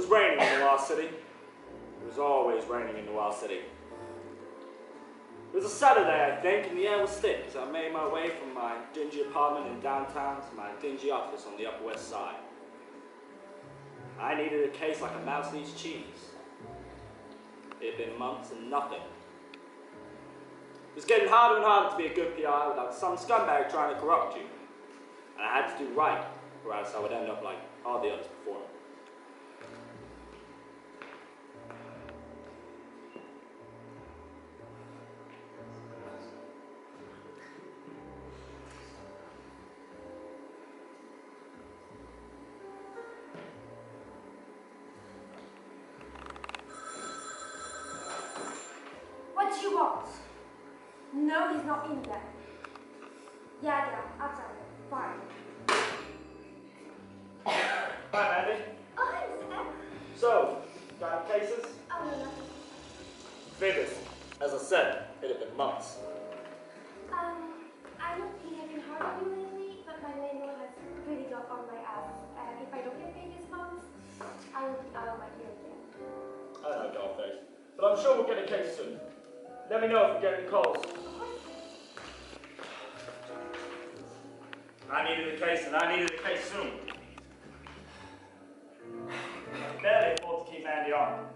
was raining in the Lost City. It was always raining in the Lost City. It was a Saturday, I think, and the air was thick as I made my way from my dingy apartment in downtown to my dingy office on the Upper West Side. I needed a case like a mouse needs cheese. It had been months and nothing. It was getting harder and harder to be a good PI without some scumbag trying to corrupt you. And I had to do right, or else I would end up like all the others before me. No, he's not in there. Yeah, yeah, outside. Fine. Hi, Mandy. Oh, hi, Mr. So, got any cases? Oh, no, nothing. Vivis. As I said, it had been months. Um, I don't think I've been hard on you lately, but my landlord has really got on my ass. And if I don't get paid this month, I will be out of my ear again. I know, Dollface. But I'm sure we'll get a case soon. Let me know if we get any calls. I needed a case, and I needed a case soon. Barely afford to keep Mandy on.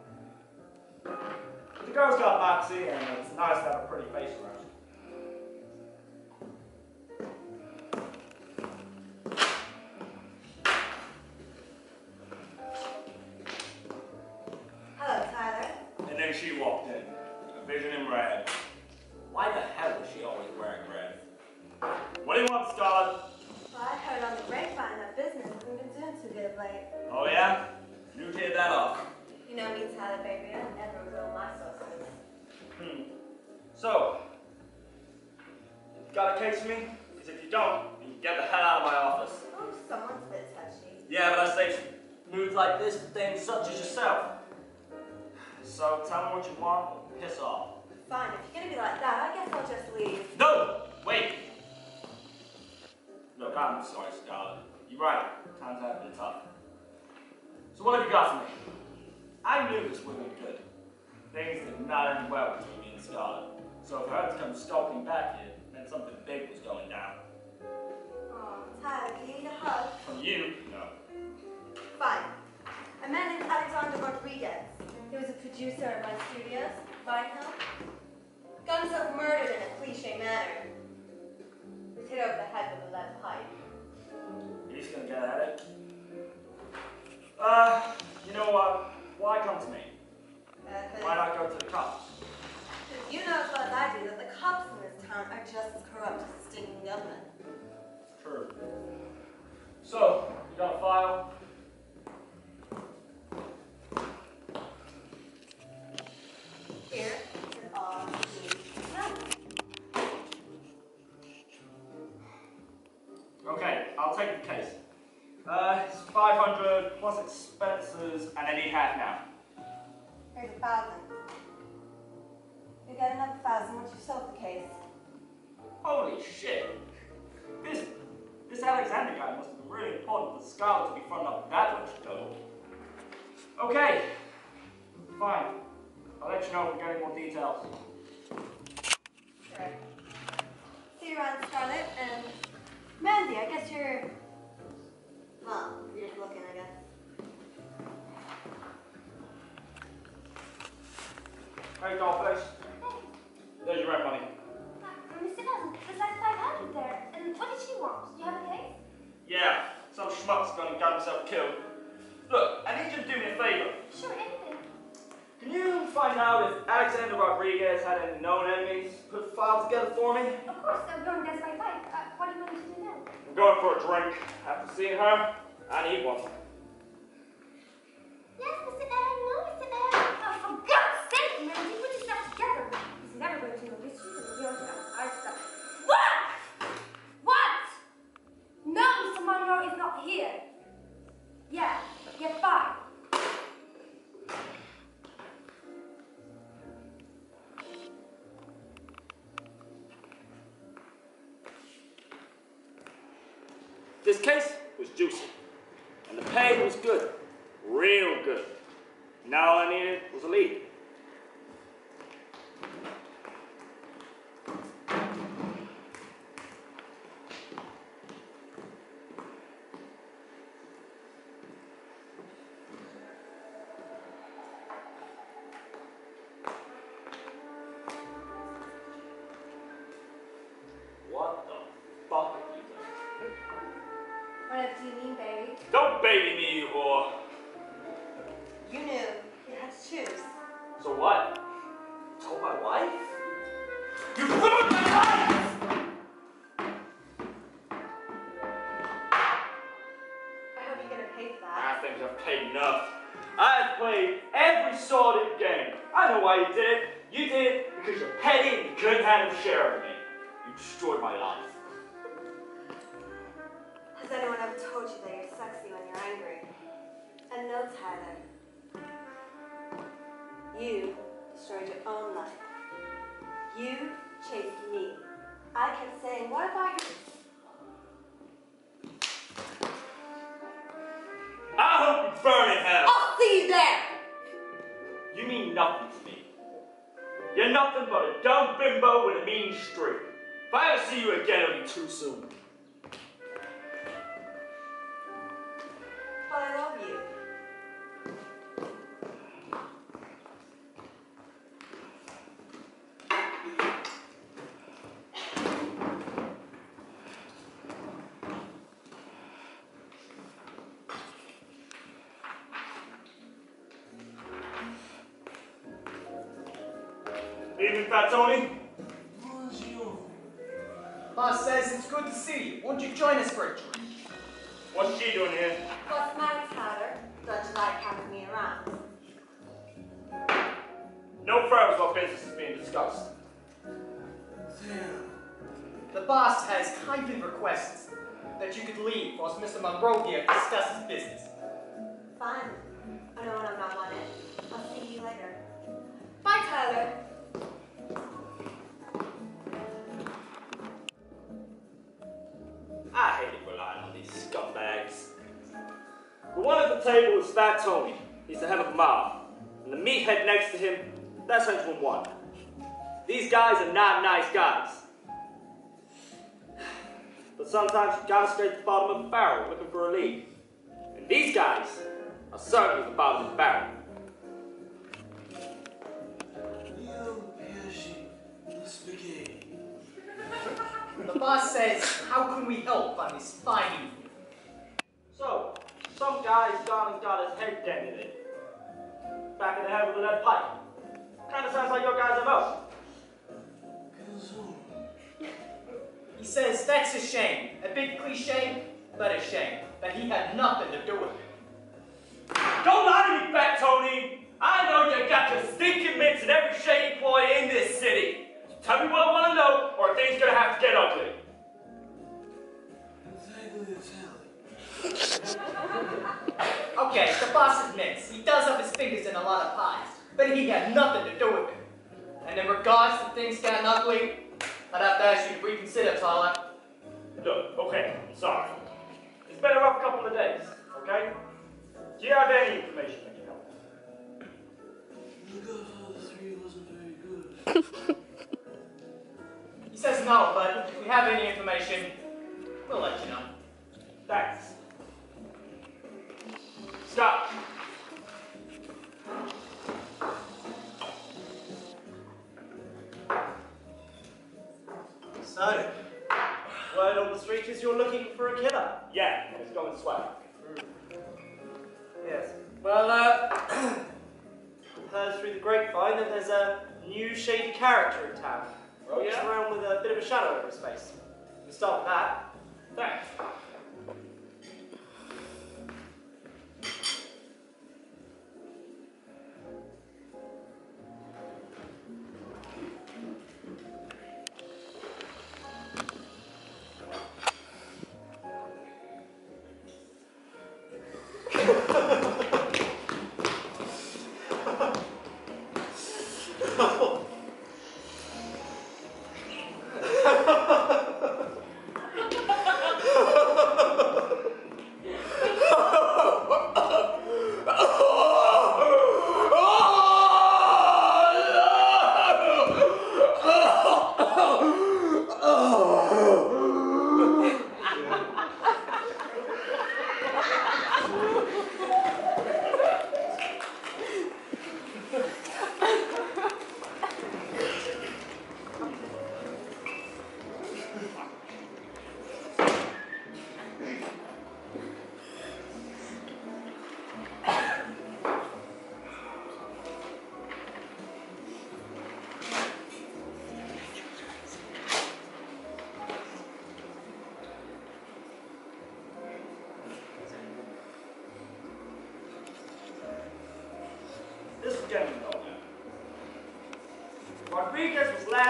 But the girl's got moxie, and it's nice to have a pretty face around. Such as yourself. So tell me what you want, or piss off. Fine, if you're gonna be like that, I guess I'll just leave. No! Wait! Look, I'm sorry, Scarlet. You're right. Times have been tough. So what have you got for me? I knew this wouldn't be good. Things did not end well between me and Scarlet. So for her to come stalking back here meant something big was going down. Oh, Tyler, do you need a hug? From you, no. Fine. A man named Alexander Rodriguez. He was a producer at my studios, Vinehill. Got himself murdered in a cliche manner. He was hit over the head with a lead pipe. He's gonna get at it. Uh, you know what? Why come to me? Uh, Why not go to the cops? Because you know as well as I do that the cops in this town are just as corrupt as the stinking government. True. So, you got a file? I'll take the case. Uh, it's 500 plus expenses, and I need half now. Here's a thousand. You get another thousand once you solve the case. Holy shit! This this Alexander guy must have been really important for Scarlet to be fronting up that much dough. Okay, fine. I'll let you know if we get any more details. Sure. See you around, Scarlet. And Mandy, I guess you're. Well, you're just looking, I guess. Hey, Dollface. There's your rent money. Uh, Mr. M, there's like 500 there. And what did she want? Do you have a case? Yeah, some schmuck's gonna get himself killed. Look, I need you to do me a favor. Sure, anything. Can you find out if Alexander Rodriguez had any known enemies? Put a file together for me? Of course, I'm going against my fight. Uh, what do you want me to do now? I'm going for a drink. After seeing her, I need one. Yes, Mr. M, no, Mr. M. Oh, for God's sake, man, case was juicy, you're petty and you couldn't handle sharing me. You destroyed my life. Has anyone ever told you that you're sexy when you're angry? And no, Tyler. You destroyed your own life. You chased me. I kept saying, what about you? I hope you burn in hell. I'll see you there! You mean nothing to me. You're nothing but a dumb bimbo with a mean streak. If I ever see you again, it'll be too soon. No further what business is being discussed. The boss has kindly requested that you could leave whilst Mr. Monrovia discusses business. Fine. I know when I'm not wanted. I'll see you later. Bye, Tyler. I hated relying on these scumbags. The one at the table is Fat Tony. He's the head of the mob. And the meathead next to him, that's Henchman One. These guys are not nice guys. But sometimes you gotta scrape the bottom of the barrel looking for a lead. And these guys are certainly the bottom of the barrel. The boss says, how can we help on this fine evening? So, some guy's gone and got his head dented in. Back in the head with a lead pipe. Kinda sounds like your guys' MO. He says that's a shame. A big cliche, but a shame. That he had nothing to do with it.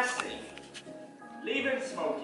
Scene, leaving Smokey's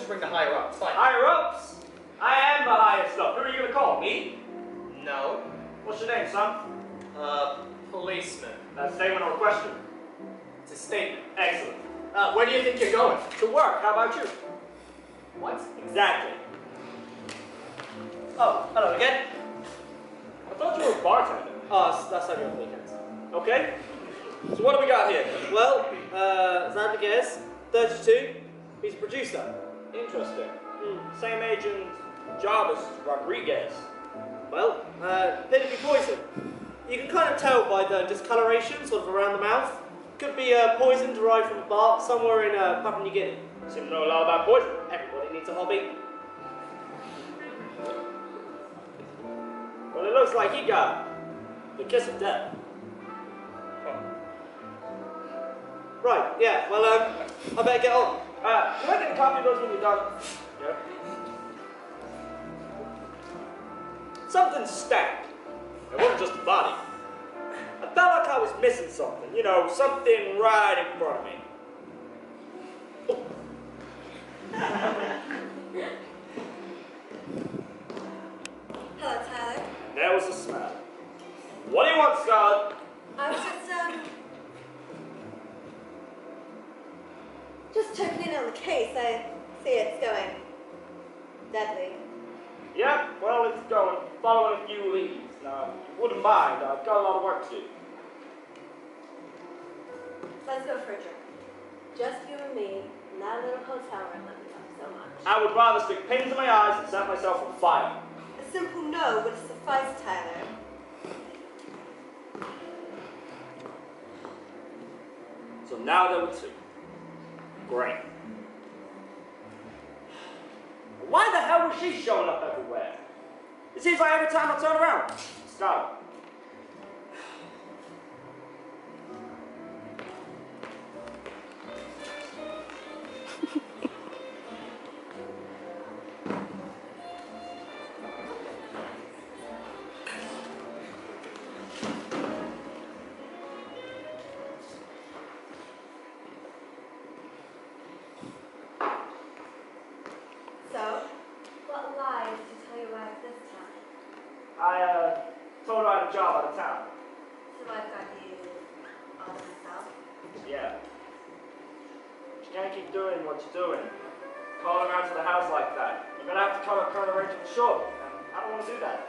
just, ring the higher up. It's fine. Higher ups? I am the highest up. Who are you gonna call? Me? No. What's your name, son? Uh, policeman. That's statement or a question. It's a statement. Excellent. Uh, where do you think you're going? To work. How about you? What? Exactly. Oh, hello again. I thought you were a bartender. Oh, that's, on the weekends. Okay. So what do we got here? Well, uh, Zandaguez, 32. He's a producer. Interesting. Hmm. Same agent as Rodriguez. Well, uh, appear to be poison. You can kind of tell by the discoloration sort of around the mouth. Could be uh, poison derived from a bark somewhere in uh, Papua New Guinea. Seem to know a lot about poison. Everybody needs a hobby. Well, it looks like he got the kiss of death. Right, yeah, well, um, I better get on. Uh, can I get a copy those when you're done? Yeah. Something stank. It wasn't just the body. I felt like I was missing something. You know, something right in front of me. What you're doing. Calling around to the house like that. You're gonna have to cut our current arrangement short. And I don't want to do that.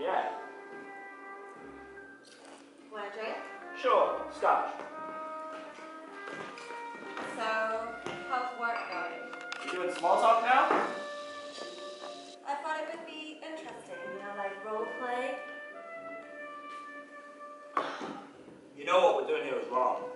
Yeah. Want a drink? Sure. Scotch. So, how's work going? You doing small talk now? I thought it would be interesting, you know, like role play. You know what we're doing here is wrong.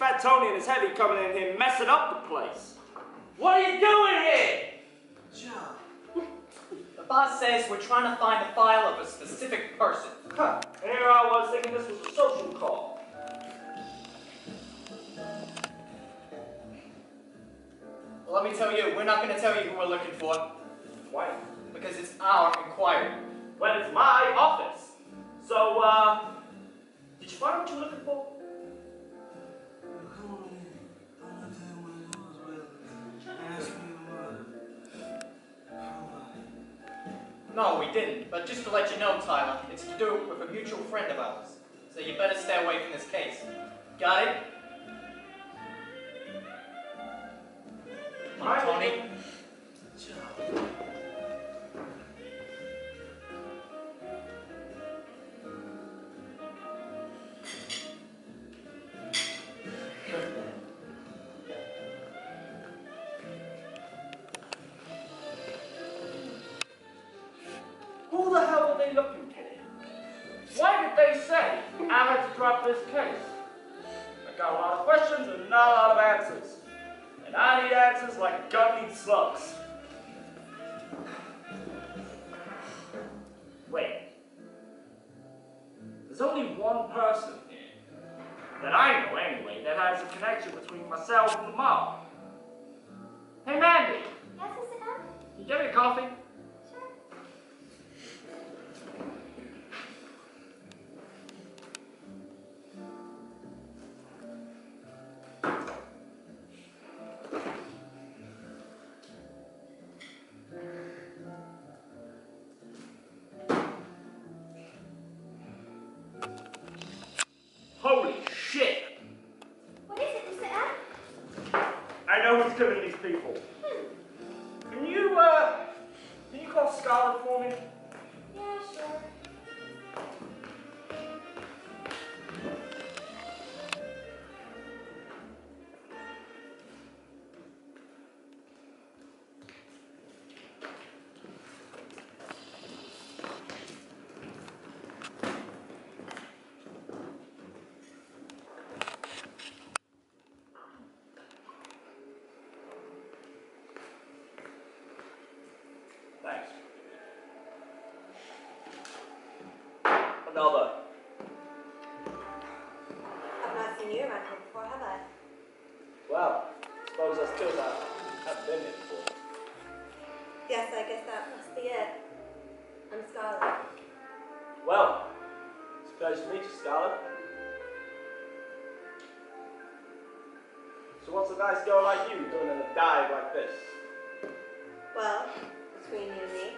Fat Tony and his heavy coming in here messing up the place. What are you doing here? The boss says we're trying to find the file of a specific person. Huh. And here I was thinking this was a social call. Well, let me tell you, we're not going to tell you who we're looking for Why? because it's our inquiry. Well, it's my office. So, uh, did you find what you were looking for? No, we didn't. But just to let you know, Tyler, it's to do with a mutual friend of ours. So you better stay away from this case. Got it? Come on, Tony. Killing these people. Can you, uh, can you call Scarlet for me? What's a nice girl like you doing in a dive like this? Well, between you and me,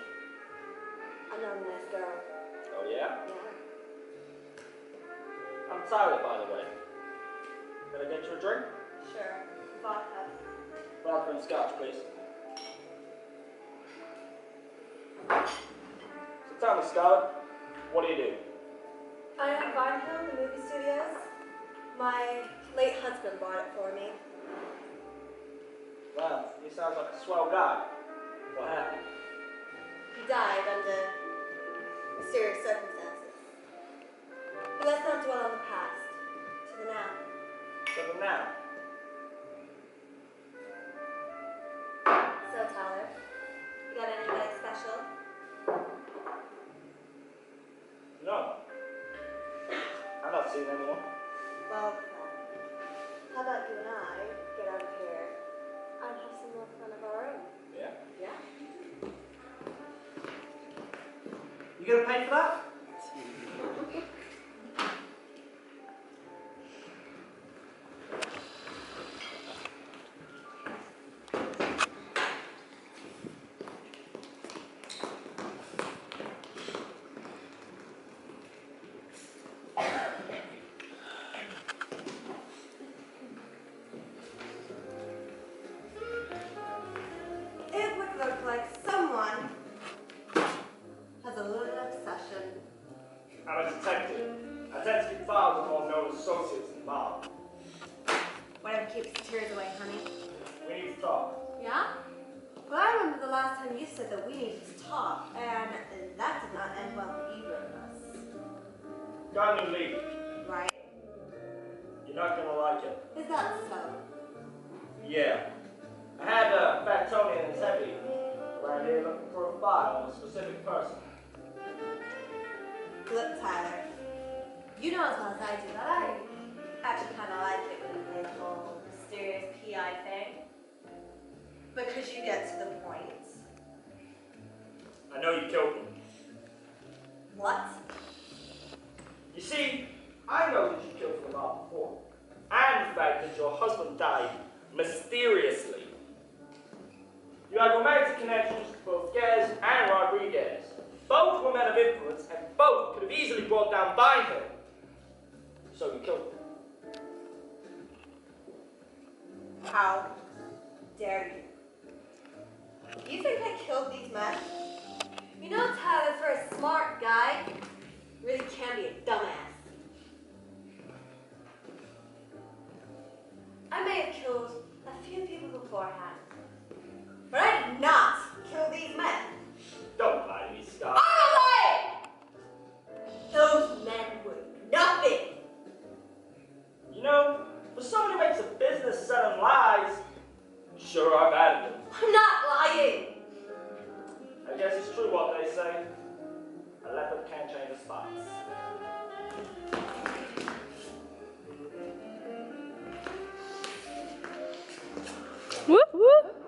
I'm not a nice girl. Oh yeah? Yeah. I'm Tyler, by the way. Can I get you a drink? Sure. Vodka. Vodka and scotch, please. So tell me, Scarlet, what do you do? I am own Vinehill, the movie studios. My late husband bought it for me. Well, he sounds like a swell guy. What happened? He died under mysterious circumstances. But let's not dwell on the past. To the now. So for now, You brought down Vinehill. So you killed them. How dare you? You think I killed these men? You know, Tyler, for a smart guy, really can be a dumbass. I may have killed a few people beforehand, but I did not kill these men. Don't lie to me, Scott. I'm lying! Those men were nothing. You know, for someone who makes a business selling lies, you sure are bad at it. I'm not lying. I guess it's true what they say. A leopard can't change his spots. Whoop whoop.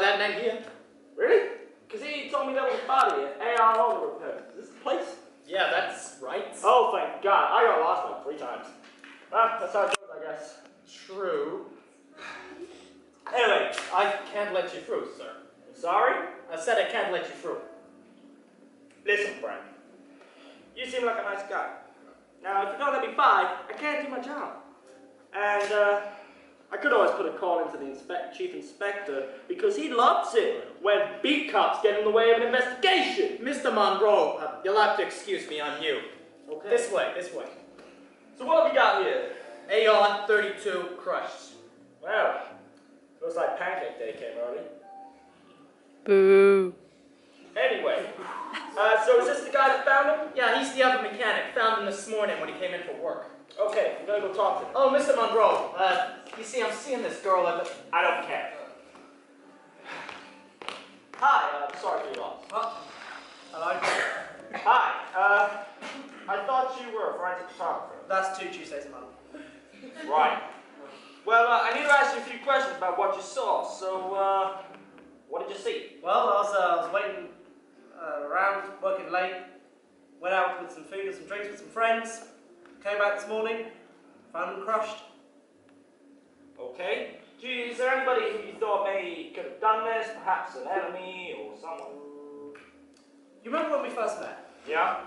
That name here. Really? Because he told me that was a body at AR Auto Repair. Is this the place? Yeah, that's right. Oh, thank God. I got lost like three times. Well, that's how it goes, I guess. True. Anyway, I can't let you through, sir. sorry? I said I can't let you through. Listen, Frank. You seem like a nice guy. Now, if you don't let me by, I can't do my job. And, uh, I could always put a call into the inspect- chief inspector because he loves it when beat cops get in the way of an investigation. Mr. Monroe, uh, you'll have to excuse me, I'm new. Okay. This way, this way. So what have we got here? Aeon 32 crushed. Wow. looks like Pancake Day came early. Boo. Anyway, uh, so is this the guy that found him? Yeah, he's the other mechanic. Found him this morning when he came in for work. Okay, I'm gonna go talk to him. Oh, Mr. Monroe, uh, you see, I'm seeing this girl at the... I don't care. Hi, uh, sorry for your loss. Hello. Hi, uh, I thought you were a forensic photographer. That's two Tuesdays a month. Right. Well, uh, I need to ask you a few questions about what you saw. So, uh, what did you see? Well, I was, uh, I was waiting uh, around, working late. Went out with some food and some drinks with some friends. Came back this morning, found them crushed. Okay. Gee, is there anybody who you thought maybe could have done this? Perhaps an enemy or someone? You remember when we first met? Yeah?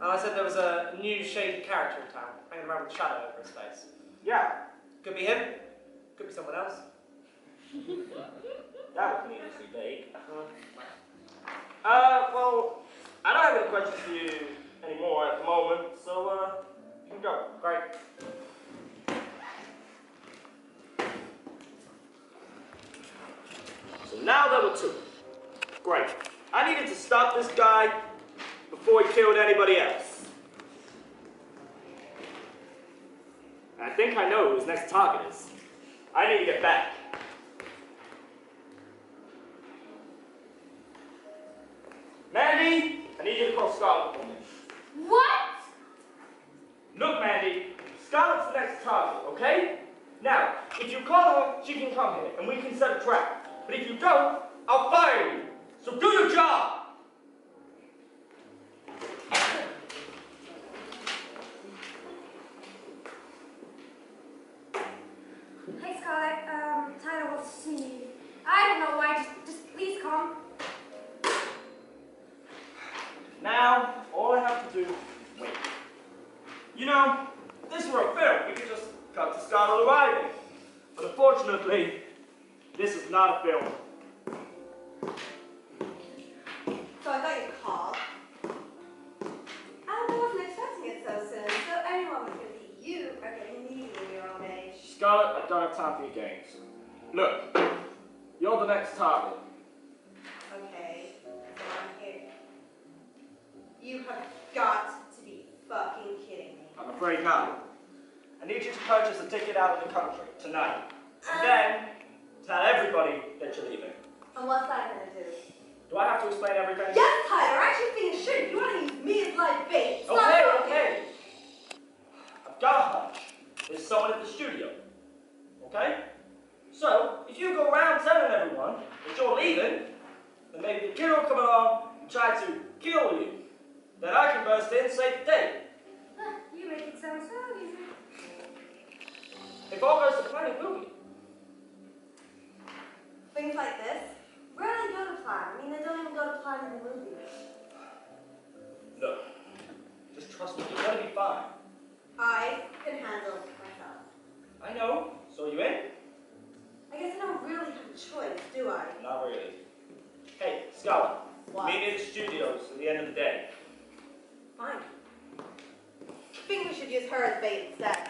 And I said there was a new shady character in town, hanging around with a shadow over his face. Yeah. Could be him, could be someone else. That was needlessly vague. Uh, well, I don't have any questions for you anymore at the moment, so, uh, you go. Great. So now were two. Great. I needed to stop this guy before he killed anybody else. I think I know who his next target is. I need to get back. Mandy, I need you to call Scarlet for me. What? Look, Mandy, Scarlet's the next target, okay? Now, if you call her, she can come here, and we can set a trap. But if you don't, I'll fire you. So do your job. Hey, Scarlet. Um, Tyler wants to see you. I don't know why. Just, just please come. Now, all I have to do is wait. You know, if this were a film, we could just cut to Scarlet arriving. But unfortunately, this is not a film. So I got your call. I wasn't expecting it so soon. So anyone was going to see you are getting me in your own age. Scarlet, I don't have time for your games. Look, you're the next target. Okay, so I'm here. You have got to be fucking kidding me. I'm afraid not. I need you to purchase a ticket out of the country tonight. And um, then tell everybody that you're leaving. And what's that do? I have to explain everything? Yes, Tyler, I actually think it should. You want to use me as live bait. It's Okay, okay. I've got a hunch. There's someone at the studio. Okay? So, if you go around telling everyone that you're leaving, then maybe the killer will come along and try to kill you. Then I can burst in and save the day. Huh, You make it sound so easy. If all goes to plan, it will be. Things like this rarely go to plan. I mean, they don't even go to plan in the movies. Look, just trust me. You're gonna be fine. I can handle myself. I know. So you in? I guess I don't really have a choice, do I? Not really. Hey, Scarlet. What? Meet me at the studios at the end of the day. Fine. I think we should use her as bait instead.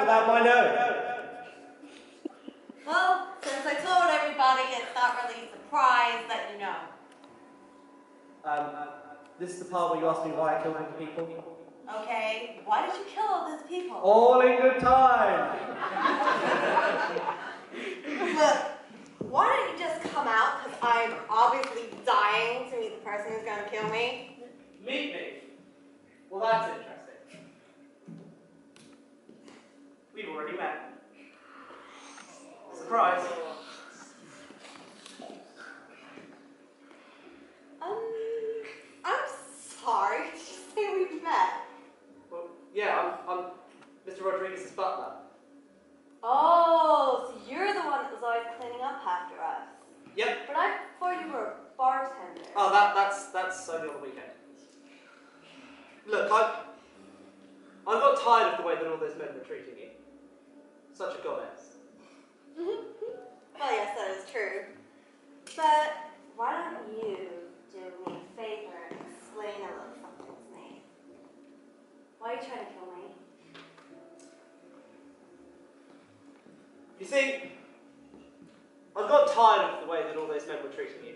Without my knowing? Well, since I told everybody, it's not really a surprise that you know. Um, this is the part where you ask me why I killed all the people. Okay, why did you kill all those people? All in good time. Look, why don't you just come out? Because I'm obviously dying to meet the person who's going to kill me. Meet me. Well, that's interesting. We've already met. Surprise. Um, I'm sorry. Did you say we've met? Well, yeah, I'm, I'm Mr. Rodriguez's butler. Oh, so you're the one that was always cleaning up after us. Yep. But I thought you were a bartender. Oh, that, that's that's only on the weekend. Look, I I got tired of the way that all those men were treating you. Such a goddess. Well, oh, yes, that is true. But why don't you do me a favor and explain a little something to me? Why are you trying to kill me? You see, I've got tired of the way that all those men were treating you.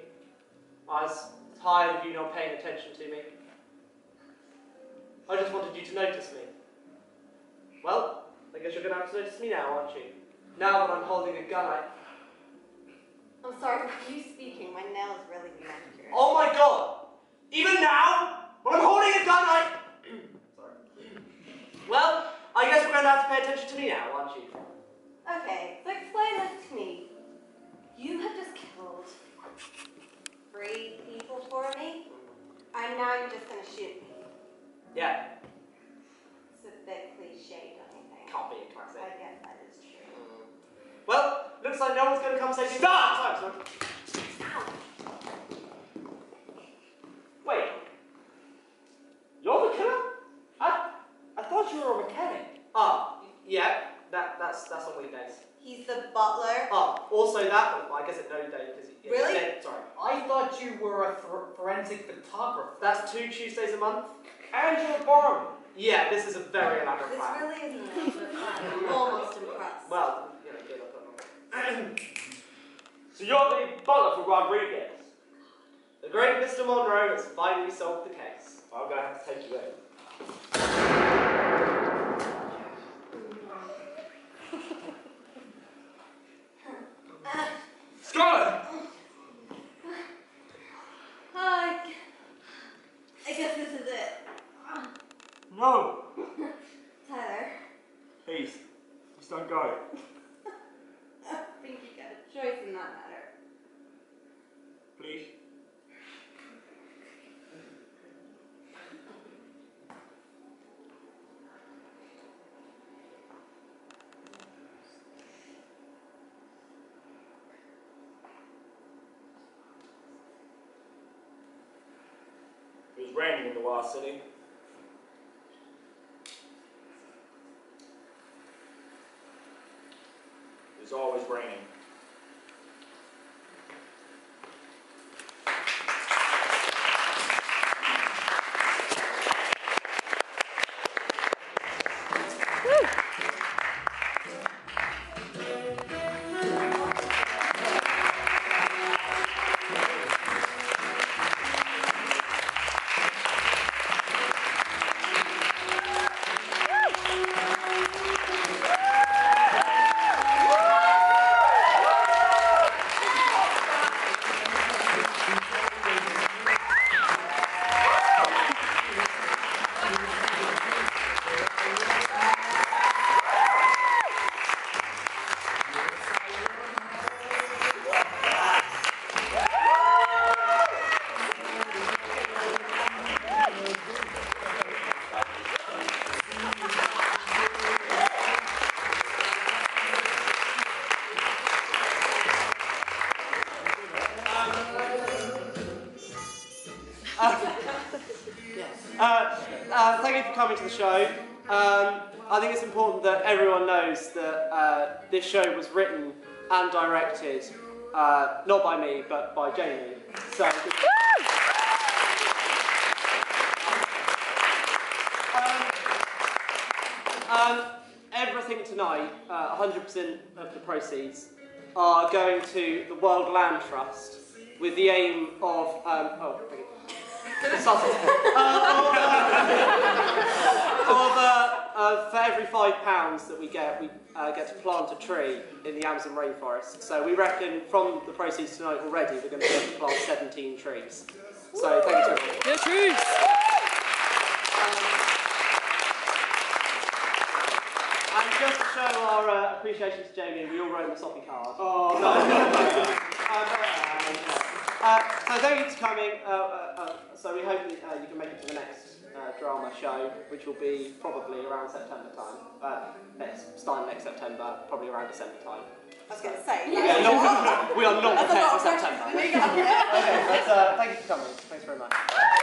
I was tired of you not paying attention to me. I just wanted you to notice me. Well, I guess you're going to have to notice me now, aren't you? Now that I'm holding a gun, I... I'm sorry, for you speaking, my nail is really manicured. Oh my god! Even now, when I'm holding a gun, I... Sorry. Well, I guess we're going to have to pay attention to me now, aren't you? Okay, so explain this to me. You have just killed three people for me, and now you're just gonna shoot me. Yeah, It's a bit cliche, don't you think? can't be a I guess that is true. Well, looks like no one's going to come save me. Stop! Sorry, sorry. Wait. You're the killer? I, I thought you were a mechanic. Ah, yeah, that, that's that's on weekdays. He's the butler. Ah, also that, well, I guess at no day because it, it's Really? dead, sorry. I thought you were a for- forensic photographer. That's two Tuesdays a month. And you're a barman. Yeah, this is a very elaborate This plan. really isn't elaborate plan. I'm almost impressed. Well, you know, good. So you're the butler for Rodriguez. The great Mr. Monroe has finally solved the case. I'm gonna have to take you in. Scarlet! Hi. I guess this is it. No! Tyler, Please, just don't go. I think you got a choice in that matter. Please. It was raining in the Wild City. It was always raining. Was written and directed uh, not by me but by Jamie. So. Um, Um, everything tonight, uh, 100% of the proceeds are going to the World Land Trust with the aim of. Um, oh, thank you. Stop it. Uh, of, uh, uh, for every five pounds that we get, we uh, get to plant a tree in the Amazon rainforest. So we reckon from the proceeds tonight already, we're going to be able to plant 17 trees. So thank you to everyone. Yeah, trees. And just to show our uh, appreciation to Jamie, we all wrote him a soppy card. Oh, no. um, uh, so thank you for coming. Uh, uh, uh, so we hope uh, you can make it to the next uh, drama show, which will be probably around September time. Uh, next, starting next September, probably around December time. I was going to say. Yeah, not, we are not That's prepared for September. okay, but, uh, thank you for coming. Thanks very much.